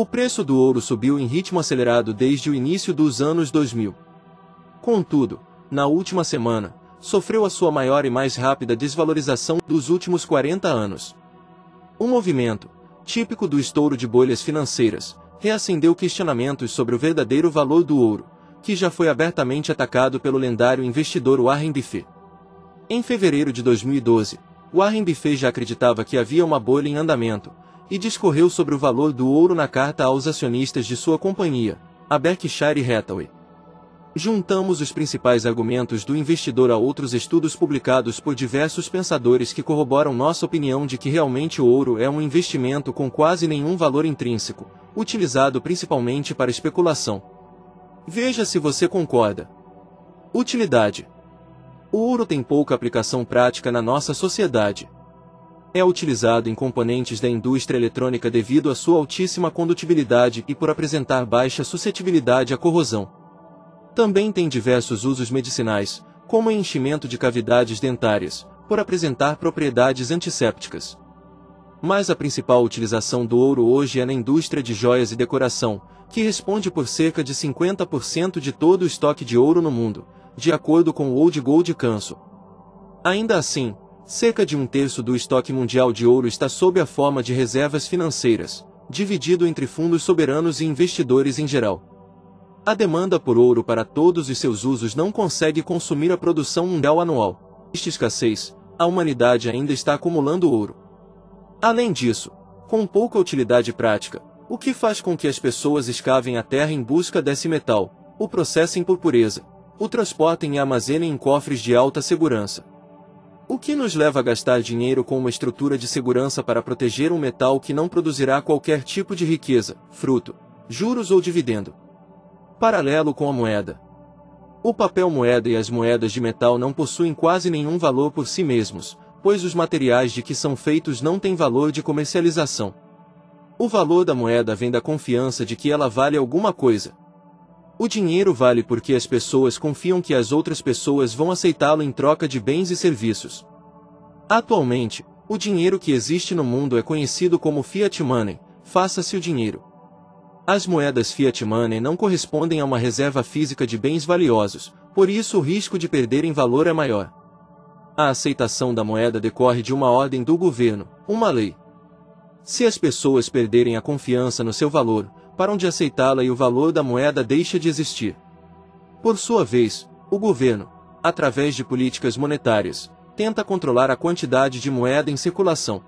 O preço do ouro subiu em ritmo acelerado desde o início dos anos 2000. Contudo, na última semana, sofreu a sua maior e mais rápida desvalorização dos últimos 40 anos. Um movimento, típico do estouro de bolhas financeiras, reacendeu questionamentos sobre o verdadeiro valor do ouro, que já foi abertamente atacado pelo lendário investidor Warren Buffett. Em fevereiro de 2012, Warren Buffett já acreditava que havia uma bolha em andamento, e discorreu sobre o valor do ouro na carta aos acionistas de sua companhia, a Berkshire Hathaway. Juntamos os principais argumentos do investidor a outros estudos publicados por diversos pensadores que corroboram nossa opinião de que realmente o ouro é um investimento com quase nenhum valor intrínseco, utilizado principalmente para especulação. Veja se você concorda. Utilidade: O ouro tem pouca aplicação prática na nossa sociedade. É utilizado em componentes da indústria eletrônica devido à sua altíssima condutibilidade e por apresentar baixa suscetibilidade à corrosão. Também tem diversos usos medicinais, como enchimento de cavidades dentárias, por apresentar propriedades antissépticas. Mas a principal utilização do ouro hoje é na indústria de joias e decoração, que responde por cerca de 50% de todo o estoque de ouro no mundo, de acordo com o Old Gold Council. Ainda assim, cerca de um terço do estoque mundial de ouro está sob a forma de reservas financeiras, dividido entre fundos soberanos e investidores em geral. A demanda por ouro para todos os seus usos não consegue consumir a produção mundial anual. Esta escassez, a humanidade ainda está acumulando ouro. Além disso, com pouca utilidade prática, o que faz com que as pessoas escavem a terra em busca desse metal, o processem por pureza, o transportem e armazenem em cofres de alta segurança. O que nos leva a gastar dinheiro com uma estrutura de segurança para proteger um metal que não produzirá qualquer tipo de riqueza, fruto, juros ou dividendo. Paralelo com a moeda. O papel moeda e as moedas de metal não possuem quase nenhum valor por si mesmos, pois os materiais de que são feitos não têm valor de comercialização. O valor da moeda vem da confiança de que ela vale alguma coisa. O dinheiro vale porque as pessoas confiam que as outras pessoas vão aceitá-lo em troca de bens e serviços. Atualmente, o dinheiro que existe no mundo é conhecido como fiat money, faça-se o dinheiro. As moedas fiat money não correspondem a uma reserva física de bens valiosos, por isso o risco de perder em valor é maior. A aceitação da moeda decorre de uma ordem do governo, uma lei. Se as pessoas perderem a confiança no seu valor, param de aceitá-la e o valor da moeda deixa de existir. Por sua vez, o governo, através de políticas monetárias, tenta controlar a quantidade de moeda em circulação.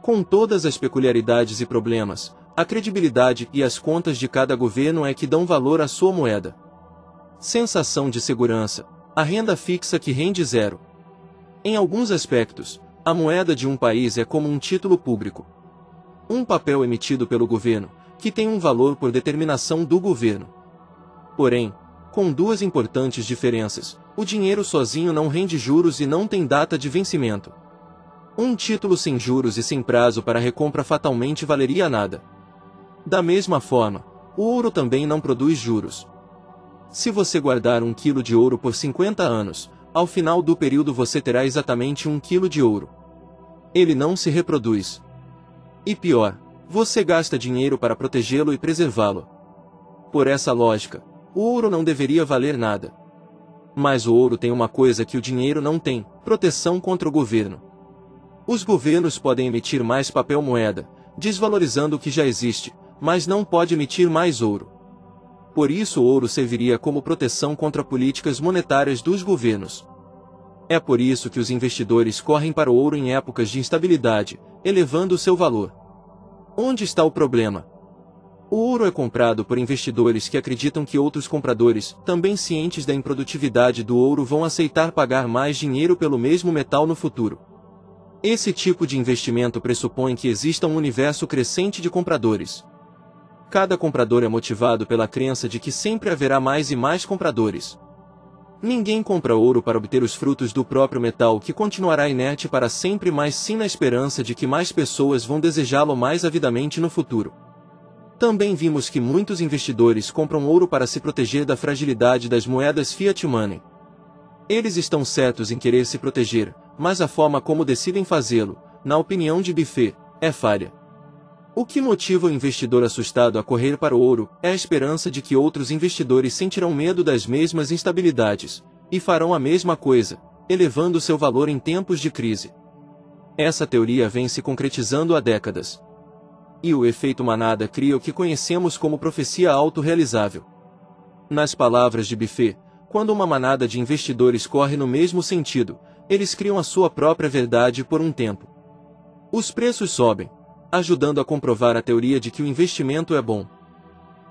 Com todas as peculiaridades e problemas, a credibilidade e as contas de cada governo é que dão valor à sua moeda. Sensação de segurança. A renda fixa que rende zero. Em alguns aspectos, a moeda de um país é como um título público. Um papel emitido pelo governo, que tem um valor por determinação do governo. Porém, com duas importantes diferenças: o dinheiro sozinho não rende juros e não tem data de vencimento. Um título sem juros e sem prazo para recompra fatalmente valeria nada. Da mesma forma, o ouro também não produz juros. Se você guardar um quilo de ouro por 50 anos, ao final do período você terá exatamente um quilo de ouro. Ele não se reproduz. E pior, você gasta dinheiro para protegê-lo e preservá-lo. Por essa lógica, o ouro não deveria valer nada. Mas o ouro tem uma coisa que o dinheiro não tem: proteção contra o governo. Os governos podem emitir mais papel moeda, desvalorizando o que já existe, mas não pode emitir mais ouro. Por isso o ouro serviria como proteção contra políticas monetárias dos governos. É por isso que os investidores correm para o ouro em épocas de instabilidade, elevando seu valor. Onde está o problema? O ouro é comprado por investidores que acreditam que outros compradores, também cientes da improdutividade do ouro, vão aceitar pagar mais dinheiro pelo mesmo metal no futuro. Esse tipo de investimento pressupõe que exista um universo crescente de compradores. Cada comprador é motivado pela crença de que sempre haverá mais e mais compradores. Ninguém compra ouro para obter os frutos do próprio metal que continuará inerte para sempre, mas sim na esperança de que mais pessoas vão desejá-lo mais avidamente no futuro. Também vimos que muitos investidores compram ouro para se proteger da fragilidade das moedas fiat money. Eles estão certos em querer se proteger, mas a forma como decidem fazê-lo, na opinião de Buffet, é falha. O que motiva o investidor assustado a correr para o ouro é a esperança de que outros investidores sentirão medo das mesmas instabilidades e farão a mesma coisa, elevando seu valor em tempos de crise. Essa teoria vem se concretizando há décadas. E o efeito manada cria o que conhecemos como profecia autorrealizável. Nas palavras de Buffet, quando uma manada de investidores corre no mesmo sentido, eles criam a sua própria verdade por um tempo. Os preços sobem, ajudando a comprovar a teoria de que o investimento é bom.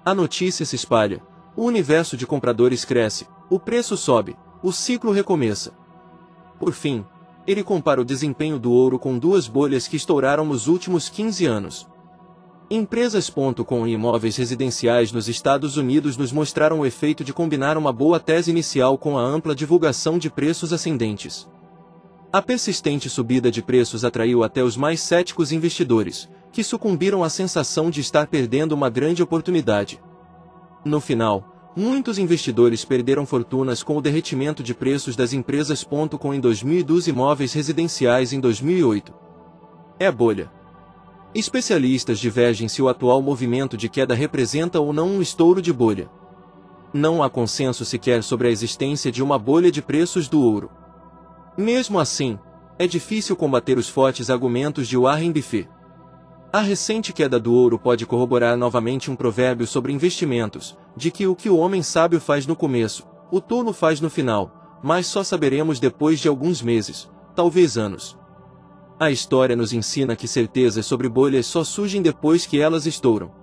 A notícia se espalha, o universo de compradores cresce, o preço sobe, o ciclo recomeça. Por fim, ele compara o desempenho do ouro com duas bolhas que estouraram nos últimos 15 anos. Empresas.com e imóveis residenciais nos Estados Unidos nos mostraram o efeito de combinar uma boa tese inicial com a ampla divulgação de preços ascendentes. A persistente subida de preços atraiu até os mais céticos investidores, que sucumbiram à sensação de estar perdendo uma grande oportunidade. No final, muitos investidores perderam fortunas com o derretimento de preços das empresas.com em 2000 e dos imóveis residenciais em 2008. É bolha. Especialistas divergem se o atual movimento de queda representa ou não um estouro de bolha. Não há consenso sequer sobre a existência de uma bolha de preços do ouro. Mesmo assim, é difícil combater os fortes argumentos de Warren Buffett. A recente queda do ouro pode corroborar novamente um provérbio sobre investimentos, de que o que o homem sábio faz no começo, o tolo faz no final, mas só saberemos depois de alguns meses, talvez anos. A história nos ensina que certezas sobre bolhas só surgem depois que elas estouram.